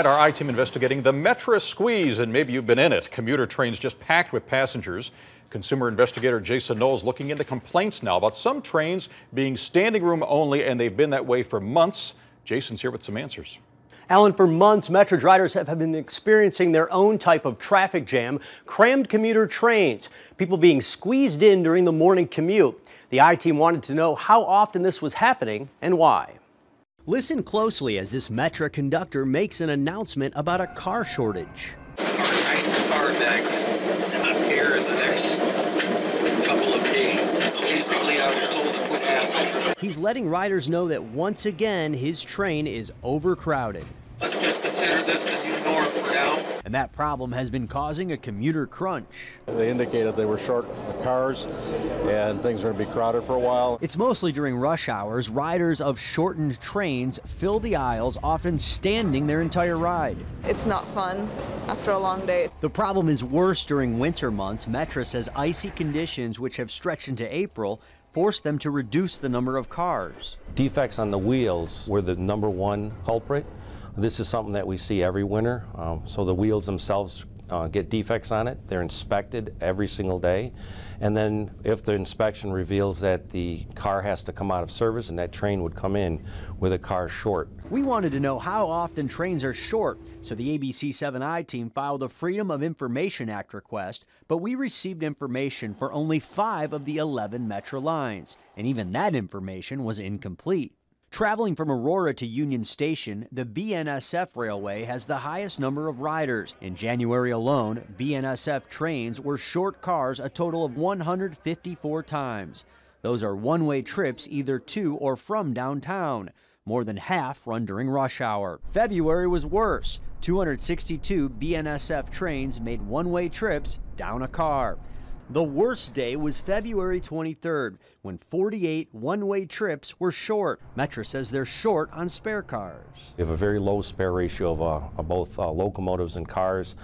Our I-team investigating the Metra squeeze, and maybe you've been in it. Commuter trains just packed with passengers. Consumer investigator Jason Knowles looking into complaints now about some trains being standing room only, and they've been that way for months. Jason's here with some answers. Alan, for months, Metra riders have been experiencing their own type of traffic jam, crammed commuter trains, people being squeezed in during the morning commute. The I-team wanted to know how often this was happening and why. Listen closely as this Metra conductor makes an announcement about a car shortage. Car next, and here in the next couple of days. Basically, I was told to quit asking. He's letting riders know that once again his train is overcrowded. Let's just consider this the new norm for now. And that problem has been causing a commuter crunch. They indicated they were short of cars and things are going to be crowded for a while. It's mostly during rush hours. Riders of shortened trains fill the aisles, often standing their entire ride. It's not fun after a long day. The problem is worse during winter months. Metra says icy conditions, which have stretched into April, force them to reduce the number of cars. Defects on the wheels were the number one culprit. This is something that we see every winter. Um, so the wheels themselves uh, get defects on it. They're inspected every single day. And then if the inspection reveals that the car has to come out of service and that train would come in with a car short. We wanted to know how often trains are short, so the ABC 7i team filed a Freedom of Information Act request, but we received information for only five of the 11 Metra lines, and even that information was incomplete. Traveling from Aurora to Union Station, the BNSF Railway has the highest number of riders. In January alone, BNSF trains were short cars a total of 154 times. Those are one way trips either to or from downtown. More than half run during rush hour. February was worse. 262 BNSF trains made one way trips down a car. The worst day was February 23rd, when 48 one-way trips were short. Metra says they're short on spare cars. We have a very low spare ratio of, uh, both uh, locomotives and cars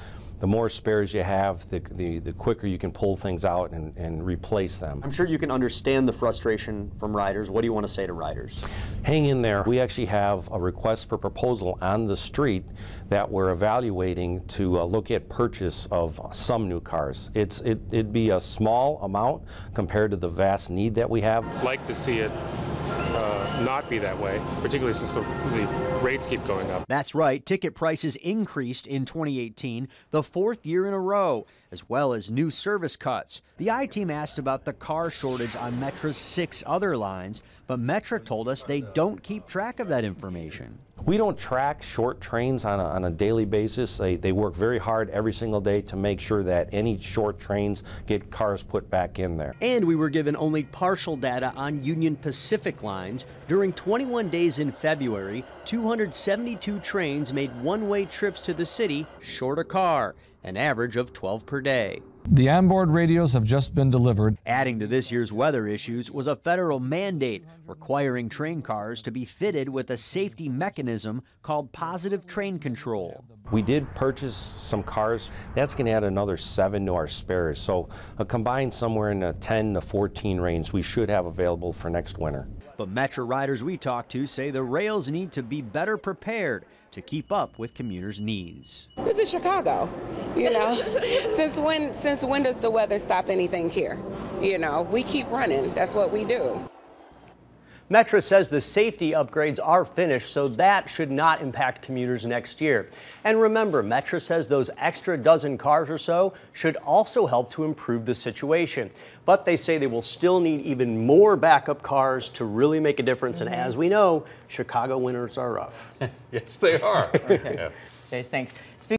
the more spares you have, the, the, the, quicker you can pull things out and, and replace them. I'm sure you can understand the frustration from riders. What do you want to say to riders? Hang in there. We actually have a request for proposal on the street that we're evaluating to uh, look at purchase of some new cars. It's, it, it'd be a small amount compared to the vast need that we have. Like to see it not be that way, particularly since the, the, rates keep going up. That's right. Ticket prices increased in 2018, the fourth year in a row, as well as new service cuts. The I-team asked about the car shortage on Metra's six other lines, but Metra told us they don't keep track of that information. We don't track short trains on a, on a daily basis. They, they work very hard every single day to make sure that any short trains get cars put back in there. And we were given only partial data on Union Pacific lines. During 21 days in February, 272 trains made one-way trips to the city short a car, an average of 12 per day. The onboard radios have just been delivered. Adding to this year's weather issues was a federal mandate requiring train cars to be fitted with a safety mechanism called positive train control. We did purchase some cars. That's going to add another seven to our spares. So a combined somewhere in the 10 to 14 range we should have available for next winter. But Metra riders we talked to say the rails need to be better prepared to keep up with commuters' needs. This is Chicago, you know. since when since when does the weather stop anything here? You know, we keep running. That's what we do. Metra says the safety upgrades are finished, so that should not impact commuters next year. And remember, Metra says those extra dozen cars or so should also help to improve the situation. But they say they will still need even more backup cars to really make a difference. And mm-hmm. as we know, Chicago winters are rough. yes, they are. okay. yeah. Jace, thanks.